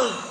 Ugh.